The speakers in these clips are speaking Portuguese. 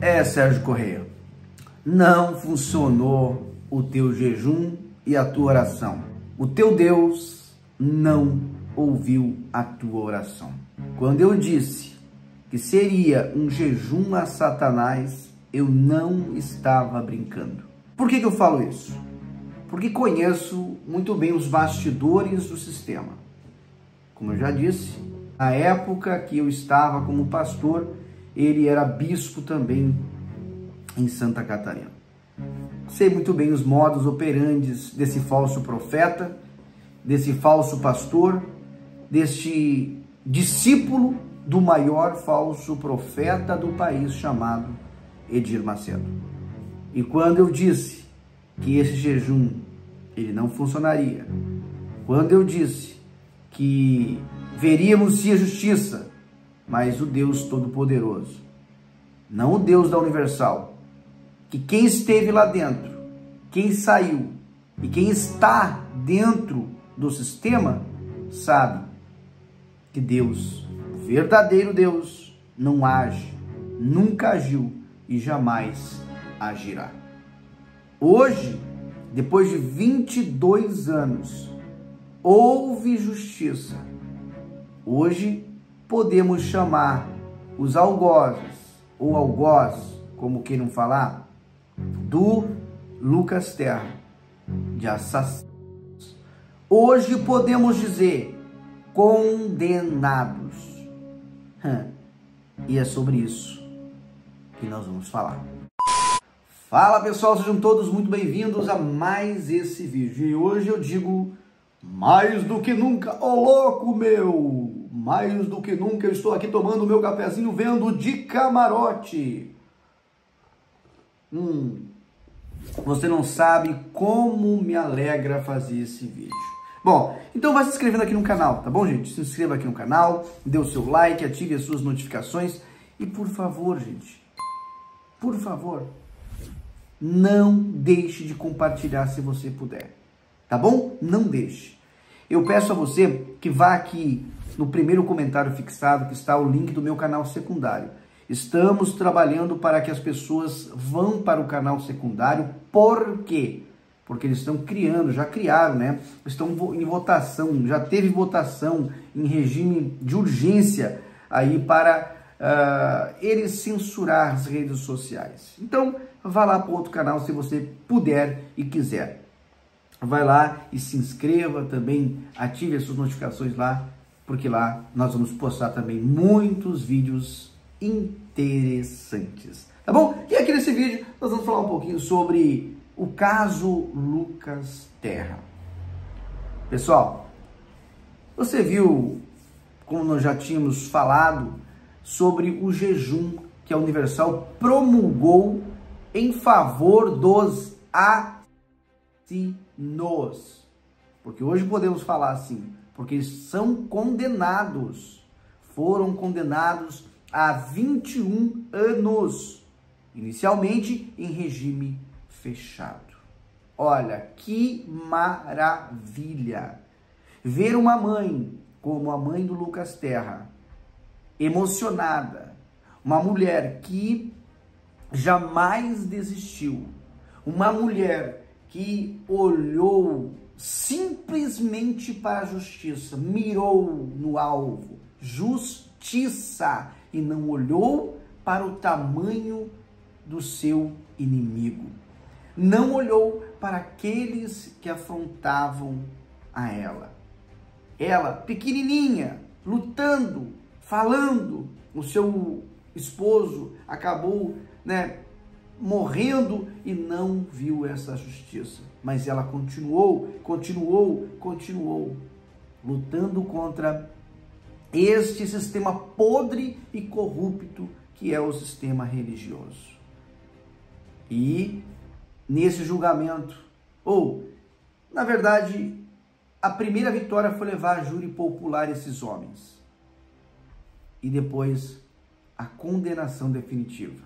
É, Sérgio Correia, não funcionou o teu jejum e a tua oração. O teu Deus não ouviu a tua oração. Quando eu disse que seria um jejum a Satanás, eu não estava brincando. Por que, que eu falo isso? Porque conheço muito bem os bastidores do sistema. Como eu já disse, na época que eu estava como pastor, ele era bispo também em Santa Catarina. Sei muito bem os modos operantes desse falso profeta, desse falso pastor, deste discípulo do maior falso profeta do país chamado Edir Macedo. E quando eu disse que esse jejum ele não funcionaria, quando eu disse que veríamos sim a justiça, mas o Deus Todo-Poderoso, não o Deus da Universal, que quem esteve lá dentro, quem saiu e quem está dentro do sistema sabe que Deus, o verdadeiro Deus, não age, nunca agiu e jamais agirá. Hoje, depois de 22 anos, houve justiça. Hoje podemos chamar os algozes ou algoz, como queiram falar, do Lucas Terra de assassinos. Hoje podemos dizer condenados. E é sobre isso que nós vamos falar. Fala pessoal, sejam todos muito bem-vindos a mais esse vídeo. E hoje eu digo mais do que nunca, ô oh, louco meu! Mais do que nunca eu estou aqui tomando meu cafezinho vendo de camarote. Hum, você não sabe como me alegra fazer esse vídeo. Bom, então vai se inscrevendo aqui no canal, tá bom, gente? Se inscreva aqui no canal, dê o seu like, ative as suas notificações e, por favor, gente, por favor, não deixe de compartilhar se você puder, tá bom? Não deixe. Eu peço a você que vá aqui no primeiro comentário fixado, que está o link do meu canal secundário. Estamos trabalhando para que as pessoas vão para o canal secundário. Por quê? Porque eles estão criando, já criaram, né? Estão em votação, já teve votação em regime de urgência aí para uh, eles censurar as redes sociais. Então, vá lá para outro canal se você puder e quiser. Vai lá e se inscreva também, ative as suas notificações lá, porque lá nós vamos postar também muitos vídeos interessantes. Tá bom? E aqui nesse vídeo nós vamos falar um pouquinho sobre o caso Lucas Terra. Pessoal, você viu, como nós já tínhamos falado, sobre o jejum que a Universal promulgou em favor dos assinos. Porque hoje podemos falar assim, porque são condenados, foram condenados há 21 anos, inicialmente em regime fechado. Olha que maravilha! Ver uma mãe como a mãe do Lucas Terra, emocionada, uma mulher que jamais desistiu, uma mulher que olhou simplesmente para a justiça, mirou no alvo, justiça e não olhou para o tamanho do seu inimigo. Não olhou para aqueles que afrontavam a ela. Ela, pequenininha, lutando, falando, o seu esposo acabou, né, morrendo e não viu essa justiça. Mas ela continuou, continuou, continuou lutando contra este sistema podre e corrupto que é o sistema religioso. E nesse julgamento, ou na verdade, a primeira vitória foi levar a júri popular esses homens. E depois a condenação definitiva.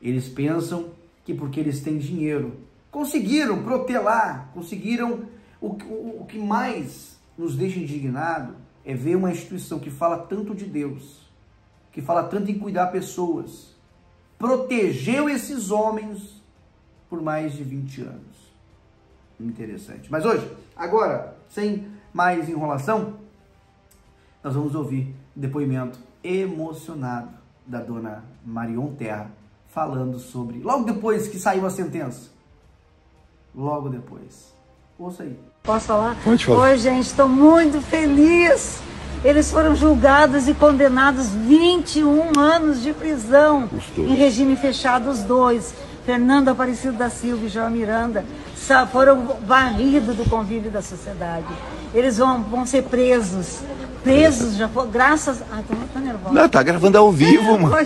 Eles pensam que porque eles têm dinheiro, conseguiram protelar, conseguiram o, o, o que mais nos deixa indignado é ver uma instituição que fala tanto de Deus, que fala tanto em cuidar pessoas, protegeu esses homens por mais de 20 anos. Interessante. Mas hoje, agora, sem mais enrolação, nós vamos ouvir depoimento emocionado da dona Marion Terra falando sobre, logo depois que saiu a sentença. Logo depois. Ouça aí. Posso falar? Pode falar. Oi, gente, estou muito feliz. Eles foram julgados e condenados 21 anos de prisão em regime fechado, os dois. Fernando Aparecido da Silva e João Miranda foram varridos do convívio da sociedade. Eles vão, vão ser presos presos, já foi, graças. Ai, tô muito nervosa. Não, tá gravando ao vivo, mano.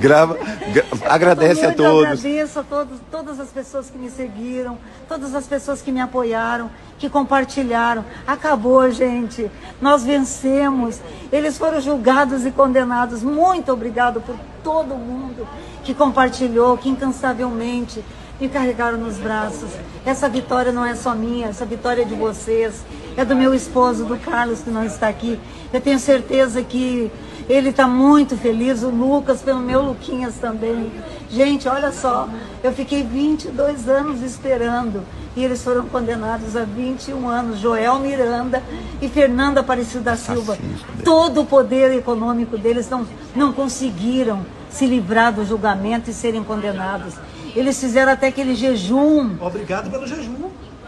Grava, gra... agradece a todos. Agradeço a todos, todas as pessoas que me seguiram, todas as pessoas que me apoiaram, que compartilharam. Acabou, gente. Nós vencemos. Eles foram julgados e condenados. Muito obrigado por todo mundo que compartilhou, que incansavelmente me carregaram nos braços. Essa vitória não é só minha, essa vitória é de vocês é do meu esposo, do Carlos, que não está aqui. Eu tenho certeza que ele está muito feliz, o Lucas, pelo meu Luquinhas também. Gente, olha só, eu fiquei 22 anos esperando e eles foram condenados a 21 anos. Joel Miranda e Fernanda Aparecida da Silva. Todo o poder econômico deles não, não conseguiram se livrar do julgamento e serem condenados. Eles fizeram até aquele jejum. Obrigado pelo jejum.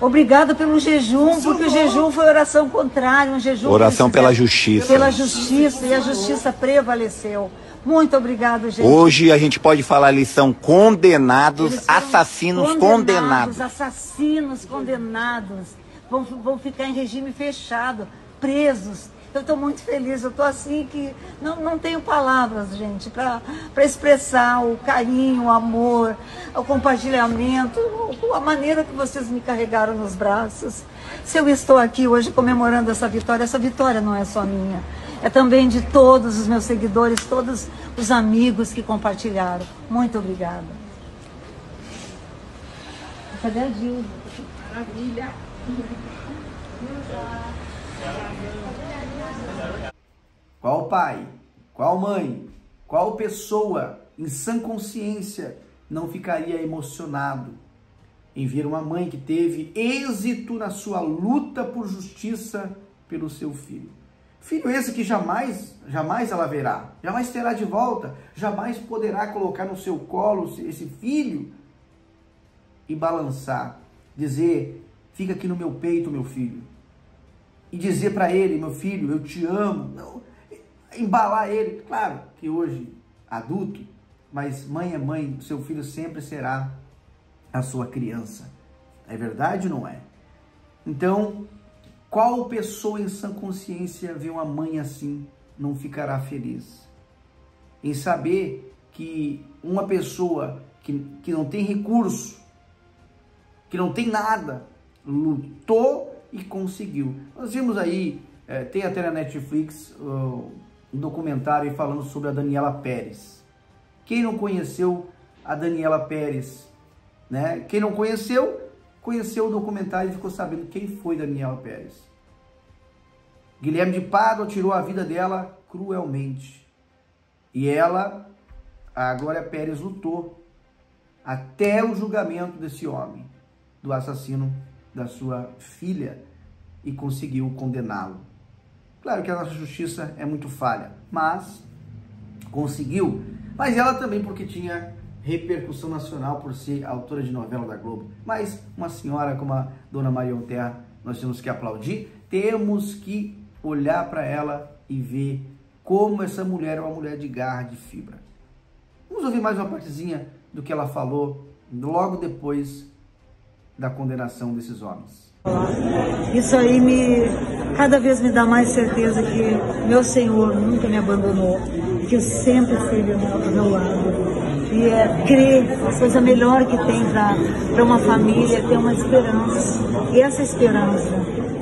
Obrigado pelo jejum, porque o jejum foi oração contrária, um jejum. Oração pela justiça. Pela justiça, e a justiça prevaleceu. Muito obrigado, gente. Hoje a gente pode falar, eles são condenados, assassinos condenados, condenados. Assassinos condenados. Vão, vão ficar em regime fechado, presos eu estou muito feliz, eu estou assim que não, não tenho palavras, gente, para expressar o carinho, o amor, o compartilhamento, a maneira que vocês me carregaram nos braços. Se eu estou aqui hoje comemorando essa vitória, essa vitória não é só minha, é também de todos os meus seguidores, todos os amigos que compartilharam. Muito obrigada. Cadê a Dilma? Maravilha. Qual pai, qual mãe, qual pessoa em sã consciência não ficaria emocionado em ver uma mãe que teve êxito na sua luta por justiça pelo seu filho? Filho esse que jamais, jamais ela verá, jamais terá de volta, jamais poderá colocar no seu colo esse filho e balançar, dizer: fica aqui no meu peito, meu filho. E dizer para ele, meu filho, eu te amo. Não, embalar ele. Claro que hoje, adulto, mas mãe é mãe, seu filho sempre será a sua criança. É verdade ou não é? Então, qual pessoa em sã consciência vê uma mãe assim não ficará feliz? Em saber que uma pessoa que, que não tem recurso, que não tem nada, lutou e conseguiu. Nós vimos aí, é, tem até na Netflix, um documentário falando sobre a Daniela Pérez. Quem não conheceu a Daniela Pérez, né? Quem não conheceu, conheceu o documentário e ficou sabendo quem foi Daniela Pérez. Guilherme de Pádua tirou a vida dela cruelmente. E ela, a Glória Pérez, lutou até o julgamento desse homem, do assassino da sua filha, e conseguiu condená-lo. Claro que a nossa justiça é muito falha, mas conseguiu. Mas ela também porque tinha repercussão nacional por ser autora de novela da Globo. Mas uma senhora como a Dona Maria Terra, nós temos que aplaudir, temos que olhar para ela e ver como essa mulher é uma mulher de garra, de fibra. Vamos ouvir mais uma partezinha do que ela falou logo depois da condenação desses homens. Isso aí me cada vez me dá mais certeza que meu Senhor nunca me abandonou, que sempre esteve ao meu lado. E é crer, a coisa melhor que tem para uma família é ter uma esperança. E essa esperança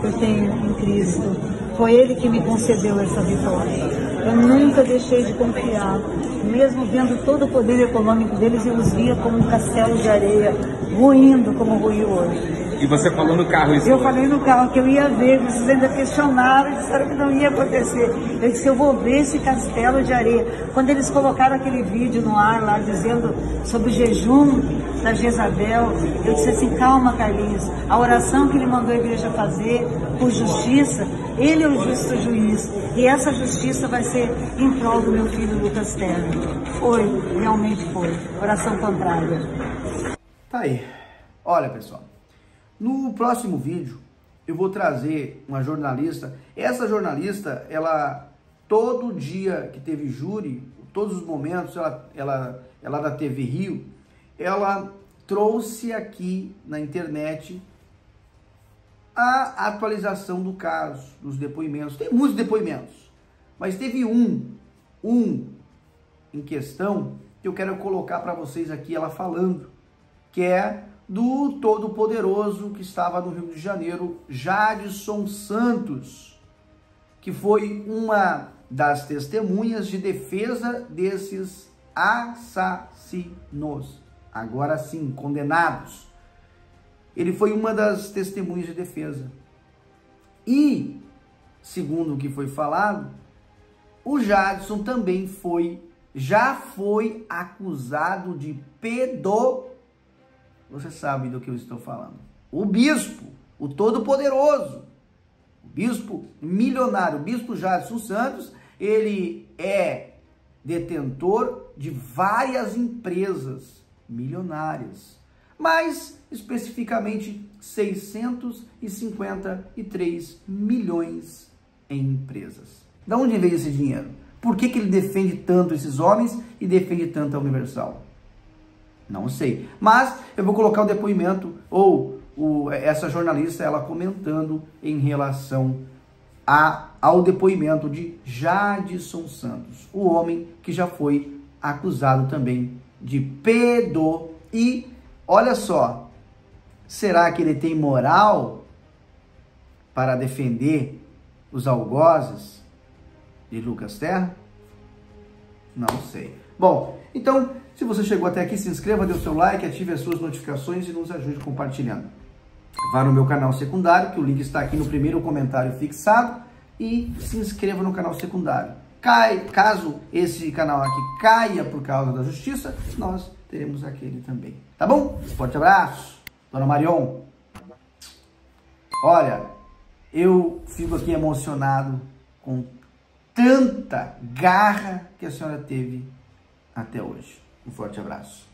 que eu tenho em Cristo, foi Ele que me concedeu essa vitória. Eu nunca deixei de confiar, mesmo vendo todo o poder econômico deles, eu os via como um castelo de areia, ruindo como ruiu hoje E você falou no carro isso? Eu falei no carro que eu ia ver, vocês ainda questionaram, disseram que não ia acontecer. Eu disse, eu vou ver esse castelo de areia. Quando eles colocaram aquele vídeo no ar lá, dizendo sobre o jejum da Jezabel, eu disse assim, calma Carlinhos, a oração que ele mandou a igreja fazer por justiça, ele é o justo juiz. E essa justiça vai ser em prol do meu filho Lucas Terra. Foi, realmente foi. Oração contrária. Tá aí. Olha, pessoal. No próximo vídeo, eu vou trazer uma jornalista. Essa jornalista, ela, todo dia que teve júri, todos os momentos, ela, ela, ela da TV Rio, ela trouxe aqui na internet a atualização do caso, dos depoimentos. Tem muitos depoimentos, mas teve um, um em questão que eu quero colocar para vocês aqui ela falando, que é do todo-poderoso que estava no Rio de Janeiro, Jadson Santos, que foi uma das testemunhas de defesa desses assassinos, agora sim condenados ele foi uma das testemunhas de defesa. E, segundo o que foi falado, o Jadson também foi, já foi acusado de pedo. Você sabe do que eu estou falando. O bispo, o todo-poderoso, o bispo milionário, o bispo Jadson Santos, ele é detentor de várias empresas milionárias mais especificamente 653 milhões em empresas. Da onde veio esse dinheiro? Por que, que ele defende tanto esses homens e defende tanto a Universal? Não sei. Mas eu vou colocar o depoimento, ou o, essa jornalista, ela comentando em relação a, ao depoimento de Jadson Santos, o homem que já foi acusado também de pedo e Olha só, será que ele tem moral para defender os algozes de Lucas Terra? Não sei. Bom, então, se você chegou até aqui, se inscreva, dê o seu like, ative as suas notificações e nos ajude compartilhando. Vá no meu canal secundário, que o link está aqui no primeiro comentário fixado, e se inscreva no canal secundário. Cai, caso esse canal aqui caia por causa da justiça, nós teremos aquele também. Tá bom? Forte abraço, Dona Marion. Olha, eu fico aqui emocionado com tanta garra que a senhora teve até hoje. Um forte abraço.